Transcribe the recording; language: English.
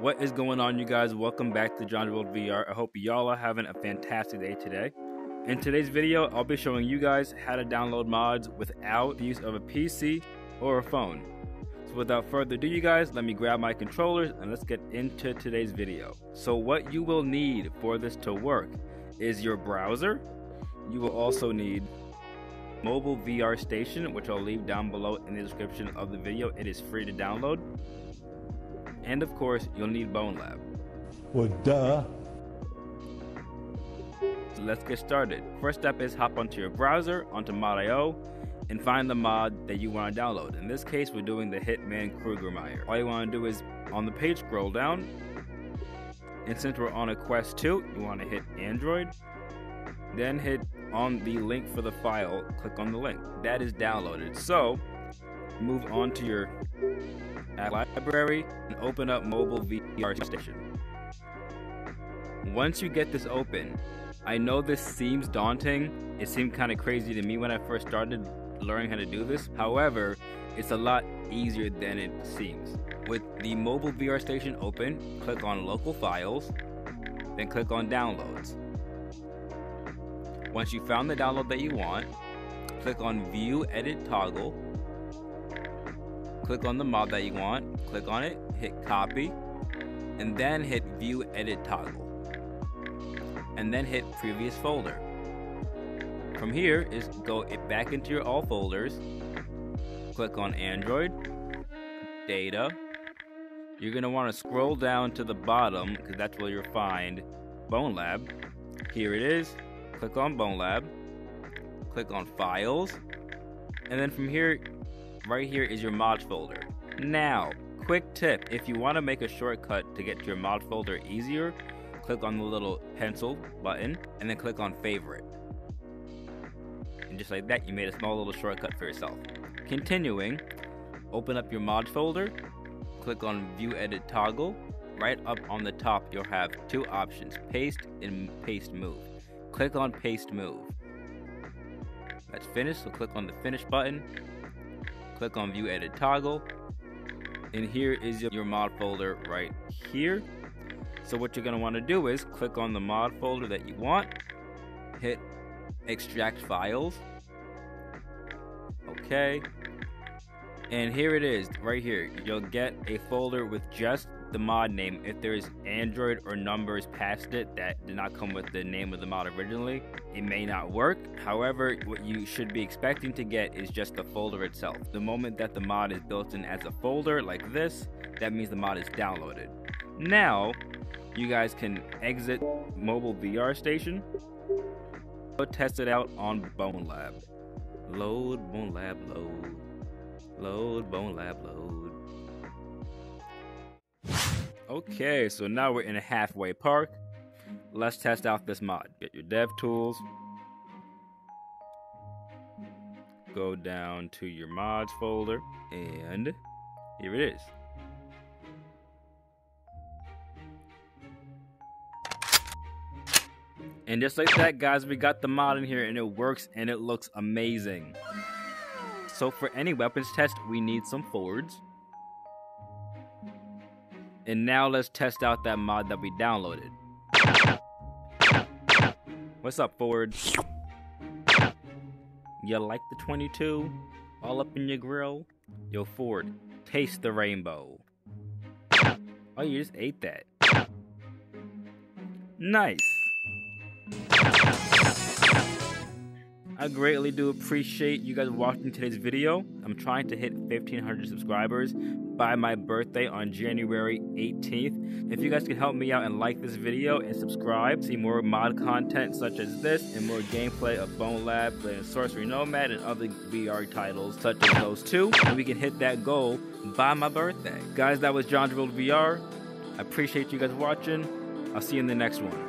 What is going on, you guys? Welcome back to John's World VR. I hope y'all are having a fantastic day today. In today's video, I'll be showing you guys how to download mods without the use of a PC or a phone. So without further ado, you guys, let me grab my controllers and let's get into today's video. So what you will need for this to work is your browser. You will also need mobile VR station, which I'll leave down below in the description of the video. It is free to download. And of course, you'll need Bonelab. Well, duh. So let's get started. First step is hop onto your browser, onto Mod.io, and find the mod that you want to download. In this case, we're doing the Hitman Kruggermeyer. All you want to do is on the page scroll down, and since we're on a Quest 2, you want to hit Android, then hit on the link for the file, click on the link. That is downloaded. So, move on to your library and open up mobile VR station. Once you get this open, I know this seems daunting. It seemed kind of crazy to me when I first started learning how to do this. However, it's a lot easier than it seems. With the mobile VR station open, click on local files, then click on downloads. Once you found the download that you want, click on view edit toggle click on the mod that you want, click on it, hit copy, and then hit view edit toggle. And then hit previous folder. From here is go back into your all folders, click on Android, data. You're gonna wanna scroll down to the bottom because that's where you'll find Bonelab. Here it is, click on Bonelab, click on files, and then from here right here is your mod folder. Now, quick tip, if you want to make a shortcut to get to your mod folder easier, click on the little pencil button and then click on favorite. And just like that, you made a small little shortcut for yourself. Continuing, open up your mod folder, click on view edit toggle. Right up on the top, you'll have two options, paste and paste move. Click on paste move. That's finished, so click on the finish button click on view edit toggle and here is your mod folder right here. So what you're going to want to do is click on the mod folder that you want hit extract files. Okay. And here it is right here. You'll get a folder with just the mod name if there's Android or numbers past it that did not come with the name of the mod originally. It may not work. However, what you should be expecting to get is just the folder itself. The moment that the mod is built in as a folder like this, that means the mod is downloaded. Now, you guys can exit mobile VR station. Go test it out on Bonelab. Load Bonelab load. Load Bonelab load. Okay, so now we're in a halfway park. Let's test out this mod. Get your dev tools. Go down to your mods folder, and here it is. And just like that, guys, we got the mod in here, and it works, and it looks amazing. So for any weapons test, we need some forwards. And now let's test out that mod that we downloaded. What's up, Ford? You like the 22? All up in your grill? Yo, Ford, taste the rainbow. Oh, you just ate that. Nice. I greatly do appreciate you guys watching today's video. I'm trying to hit 1500 subscribers by my birthday on January 18th. If you guys can help me out and like this video and subscribe, see more mod content such as this and more gameplay of Bonelab and Sorcery Nomad and other VR titles such as those two, and we can hit that goal by my birthday. Guys, that was John's World VR. I appreciate you guys watching. I'll see you in the next one.